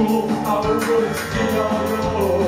Ooh, our roads beyond road.